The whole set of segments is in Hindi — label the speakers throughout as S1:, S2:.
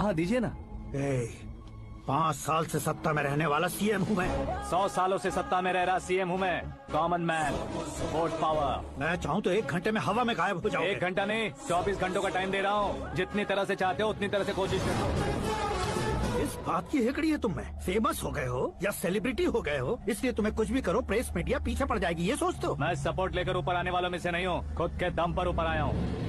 S1: हाँ दीजिए ना।
S2: ए, पाँच साल से सत्ता में रहने वाला सीएम हूँ मैं।
S1: सौ सालों से सत्ता में रह रहा सीएम हूँ मैं कॉमन मैन वोट पावर
S2: मैं चाहूँ तो एक घंटे में हवा में गायब हो जाऊँ।
S1: एक घंटा नहीं चौबीस घंटों का टाइम दे रहा हूँ। जितनी तरह से चाहते हो उतनी तरह से कोशिश करो।
S2: इस बात की हेकड़ी है तुम में। फ़ेमस हो गए हो या सेलिब्रिटी हो गए हो इसलिए तुम्हें कुछ भी करो प्रेस मीडिया पीछे पड़ जाएगी ये सोचते हो।
S1: मैं सपोर्ट लेकर ऊपर आने वालों में से नहीं हूँ खुद के दम पर ऊपर आया हूँ।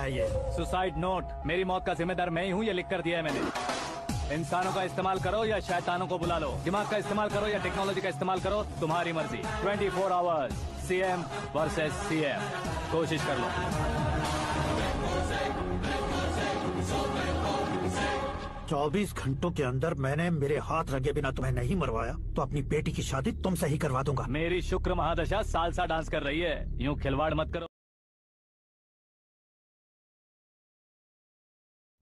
S2: है ये
S1: सुसाइड नोट मेरी मौत का जिम्मेदार मैं ही हूँ ये लिख कर दिया है मैंने। इंसानों का इस्तेमाल करो या शैतानों को बुला लो। दिमाग का इस्तेमाल करो या टेक्नोलॉजी का इस्तेमाल करो तुम्हारी मर्ज़ी। 24 four hours C M versus C M कोशिश कर लो।
S2: चौबीस घंटों के अंदर मैंने मेरे हाथ रगे बिना तुम्हें नहीं मरवाया। तो अपनी बेटी की शादी तुमसे ही करवा दूँगा।
S1: मेरी शुक्र महादशा सालसा डांस कर रही है। यूँ खिलवाड़ मत करो।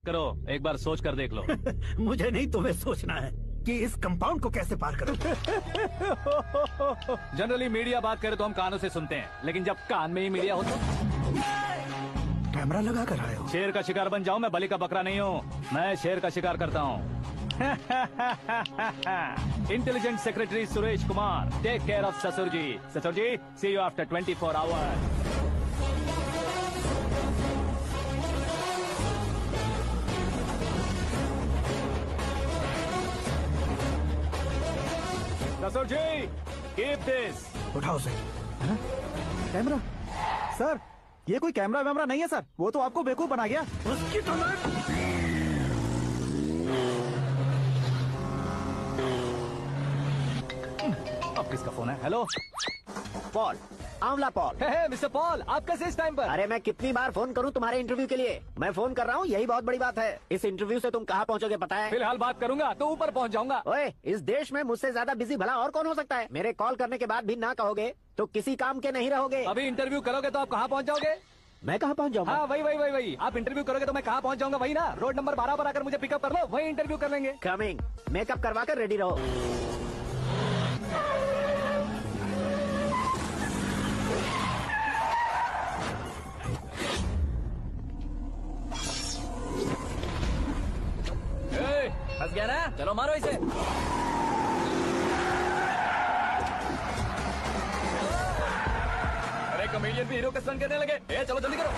S1: करो एक बार सोच कर देख लो।
S2: मुझे नहीं तुम्हें सोचना है कि इस कंपाउंड को कैसे पार करूँ।
S1: जनरली मीडिया बात करे तो हम कानों से सुनते हैं लेकिन जब कान में ही मीडिया हो तो?
S2: कैमरा लगा कर आए हो।
S1: शेर का शिकार बन जाऊँ मैं बलि का बकरा नहीं हूँ मैं शेर का शिकार करता हूँ। Intelligent secretary Suresh Kumar take care of ससुर जी ससुर जी see you after twenty four hours ससुर जी कीप दिस
S2: उठाओ सर
S3: कैमरा? सर ये कोई कैमरा वैमरा नहीं है सर। वो तो आपको बेवकूफ़ बना गया।
S2: उसकी तो
S1: अब किसका फ़ोन है? हेलो?
S4: पॉल आंवला पॉल
S1: मिस्टर पॉल आप कैसे इस टाइम पर?
S4: अरे मैं कितनी बार फ़ोन करूँ तुम्हारे इंटरव्यू के लिए? मैं फ़ोन कर रहा हूँ यही बहुत बड़ी बात है। इस इंटरव्यू से तुम कहाँ पहुंचोगे पता है?
S1: फ़िलहाल बात करूँगा तो ऊपर पहुँच जाऊँगा।
S4: ओए इस देश में मुझसे ज़्यादा बिज़ी भला और कौन हो सकता है? मेरे कॉल करने के बाद भी ना कहोगे तो किसी काम के नहीं रहोगे।
S1: अभी इंटरव्यू करोगे तो आप कहाँ पहुँच जाओगे?
S4: मैं कहाँ पहुँच जाऊँगा?
S1: हाँ वही वही वही वही। आप इंटरव्यू करोगे तो मैं कहाँ पहुँच जाऊँगा? वही ना रोड नंबर बारह पर आकर मुझे पिकअप कर लो वही इंटरव्यू कर लेंगे।
S4: कमिंग मेकअप करवा कर रेडी रहो।
S1: मारो इसे। अरे कमेडियन भी हीरो का स्टंट करने लगे। ए, चलो जल्दी करो।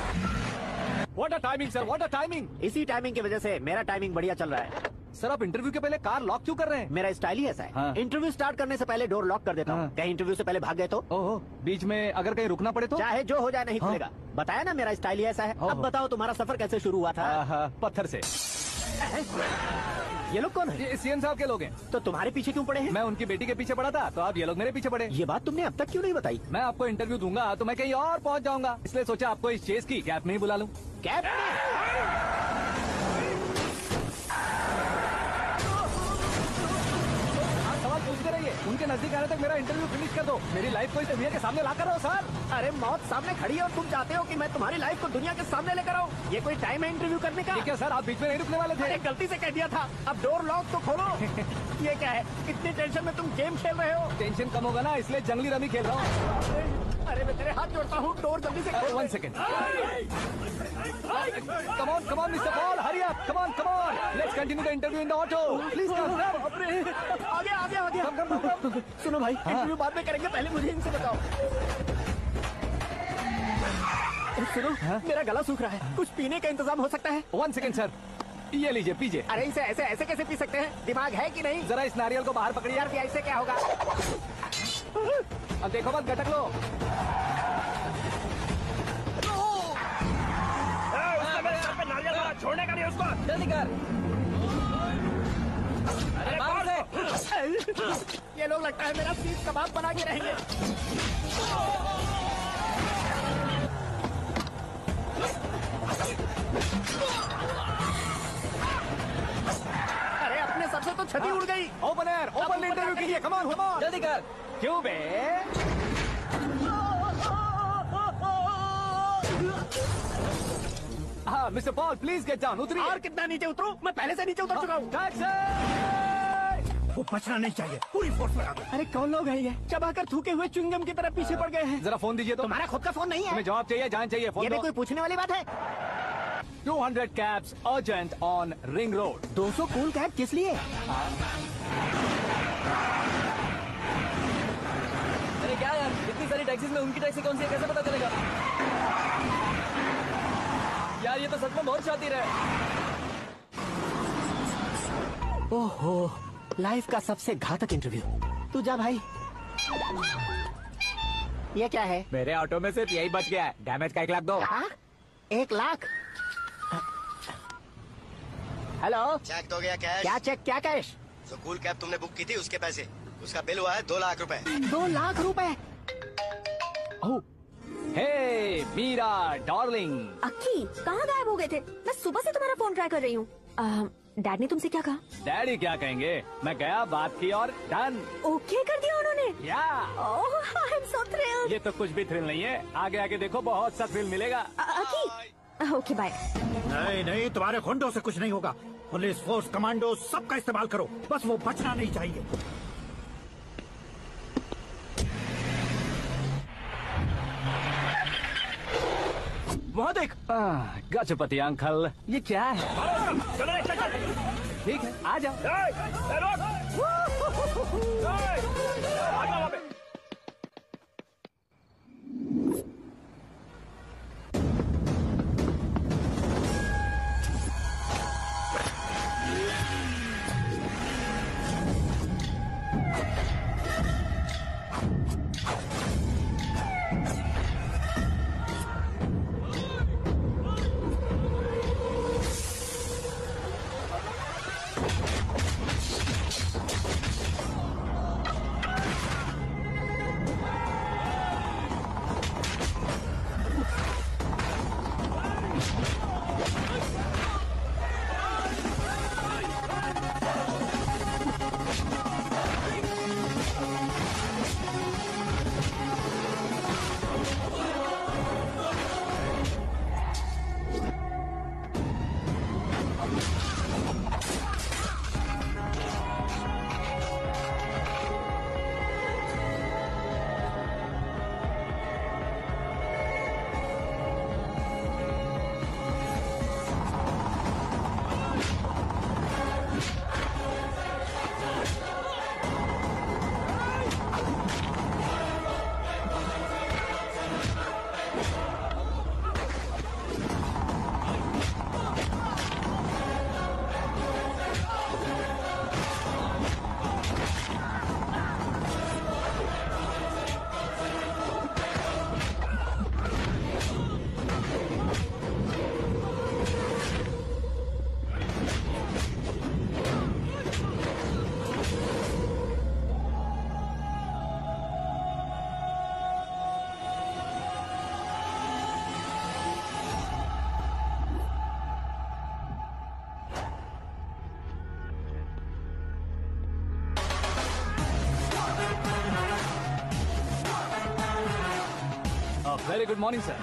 S1: What a timing sir what a timing
S4: इसी टाइमिंग की वजह से मेरा टाइमिंग बढ़िया चल रहा है।
S1: सर आप इंटरव्यू के पहले कार लॉक क्यों कर रहे हैं?
S4: मेरा स्टाइल ही ऐसा है।
S1: हाँ।
S4: इंटरव्यू स्टार्ट करने से पहले डोर लॉक कर देता हूँ।
S1: हाँ।
S4: कहीं इंटरव्यू से पहले भाग गए तो।
S1: ओहो बीच में अगर कहीं रुकना पड़े तो?
S4: चाहे जो हो जाए नहीं
S1: हाँ।
S4: खुलेगा। बताया ना मेरा स्टाइल ही ऐसा है। अब। बताओ तुम्हारा सफ़र कैसे शुरू हुआ था?
S1: आहा, पत्थर से।
S4: ये लोग कौन है?
S1: ये सीएम साहब के लोग हैं।
S4: तो तुम्हारे पीछे क्यों पड़े हैं?
S1: मैं उनकी बेटी के पीछे पड़ा था तो आप ये लोग मेरे पीछे पड़े।
S4: ये बात तुमने अब तक क्यों नहीं बताई?
S1: मैं आपको इंटरव्यू दूँगा तो मैं कहीं और पहुँच जाऊँगा। इसलिए सोचा आपको इस चेस की कैप में ही बुला लूँ।
S4: कैब
S1: नज़दीक आने तक मेरा इंटरव्यू फिनिश कर दो। मेरी लाइफ को इस दुनिया के सामने ला कर रहो सर
S4: अरे मौत सामने खड़ी है और तुम चाहते हो कि मैं तुम्हारी लाइफ को दुनिया के सामने लेकर आऊँ? ये कोई टाइम है इंटरव्यू करने का?
S1: क्या सर आप बीच में नहीं रुकने वाले
S4: अरे
S1: थे
S4: गलती से कह दिया था। अब डोर लॉक तो खोलो। ये क्या है? इतनी टेंशन में तुम गेम खेल रहे हो?
S1: टेंशन कम होगा ना इसलिए जंगली रमी खेल रहा हूँ।
S4: अरे मैं तेरे हाथ जोड़ता हूँ डोर जल्दी से
S1: one second come on come on mister Paul hurry up come on come on let's continue the interview in the auto please come
S4: आगे आगे आगे।
S1: कम कम कम कम
S4: सुनो भाई इंटरव्यू बाद में करेंगे पहले मुझे इनसे बताओ। सुनो मेरा गला सूख रहा है। कुछ पीने का इंतज़ाम हो सकता है?
S1: वन सेकेंड सर ये लीजिए पीजिए।
S4: अरे इसे ऐसे ऐसे कैसे पी सकते हैं? दिमाग है कि नहीं?
S1: जरा इस नारियल को बाहर पकड़िए।
S4: यार ऐसे क्या होगा?
S1: अब देखो मत गटक लो। जल्दी कर अरे बाहर से
S4: ये लोग लगता है मेरा सीख कबाब बना के रहेंगे अरे अपने सबसे तो छठी उड़ गई
S1: ओपन एयर ओपन इंटरव्यू के लिए ऑन कम ऑन जल्दी कर क्यों बे हाँ mister Paul please get down उतरिए।
S4: और कितना नीचे उतरूं? मैं पहले से नीचे उतर चुका हूँ।
S2: वो बचना नहीं चाहिए। पूरी फोर्स लगा दो।
S4: अरे कौन लोग हैं ये? चबाकर थूके हुए चुंगम की तरह पीछे पड़ गए हैं।
S1: जरा फ़ोन दीजिए तो।
S4: तुम्हारा खुद का फ़ोन नहीं है।
S1: जवाब चाहिए जान चाहिए
S4: ये
S1: फ़ोन
S4: भी कोई पूछने वाली बात है?
S1: 200 cabs urgent on ring road
S4: 200 cool cab किस लिए?
S5: अरे क्या यार इतनी सारी टैक्सीज में उनकी टैक्सी कौन सी है? कैसे पता चलेगा? यार ये तो सच में बहुत शातिर है।
S4: ओहो लाइफ का सबसे घातक इंटरव्यू तू जा भाई। ये क्या है?
S1: मेरे ऑटो में सिर्फ़ यही बच गया है। डैमेज का एक लाख दो।
S4: हाँ? एक लाख? हेलो
S6: चेक तो गया कैश
S4: क्या चेक क्या कैश
S6: जो कूल कैब तुमने बुक की थी उसके पैसे। उसका बिल हुआ है दो लाख रुपए।
S4: दो लाख रुपए?
S1: हे मीरा डार्लिंग।
S7: अक्की कहाँ गायब हो गए थे? मैं सुबह से तुम्हारा फ़ोन ट्राई कर रही हूँ। डैड ने तुमसे क्या कहा?
S1: डैडी क्या कहेंगे? मैं गया बात की और डन।
S7: ओके कर दिया उन्होंने।
S1: या।
S7: ओह आई एम सो थ्रिल्ड
S1: ये तो कुछ भी थ्रिल नहीं है। आगे आगे देखो बहुत सा थ्रिल मिलेगा।
S7: अक्की। ओके बाय
S2: नहीं नहीं तुम्हारे गुंडों से कुछ नहीं होगा। पुलिस फोर्स कमांडो सबका इस्तेमाल करो। बस वो बचना नहीं चाहिए।
S1: वहाँ देख। गजपति अंकल ये क्या है? ठीक है आ जाओ। वेरी गुड मॉर्निंग सर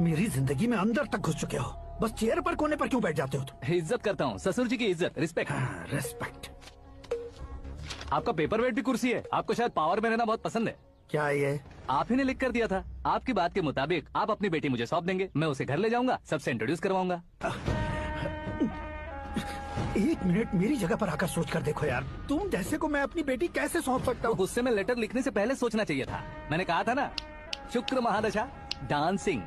S2: मेरी ज़िंदगी में अंदर तक घुस चुके हो। बस चेयर पर कोने पर क्यों बैठ जाते हो तुम?
S1: इज़्ज़त करता हूँ ससुर जी की इज़्ज़त रिस्पेक्ट हाँ,
S2: रेस्पेक्ट
S1: आपका पेपर वेट भी कुर्सी है आपको शायद पावर में रहना बहुत पसंद है।
S2: क्या ये?
S1: आप ही ने लिख कर दिया था। आपकी बात के मुताबिक आप अपनी बेटी मुझे सौंप देंगे मैं उसे घर ले जाऊँगा सबसे इंट्रोड्यूस करवाऊँगा।
S2: एक मिनट मेरी जगह पर आकर सोच कर देखो यार। तुम जैसे को मैं अपनी बेटी कैसे सौंप सकता हूँ?
S1: गुस्से में लेटर लिखने से पहले सोचना चाहिए था। मैंने कहा था ना, शुक्र महादशा डांसिंग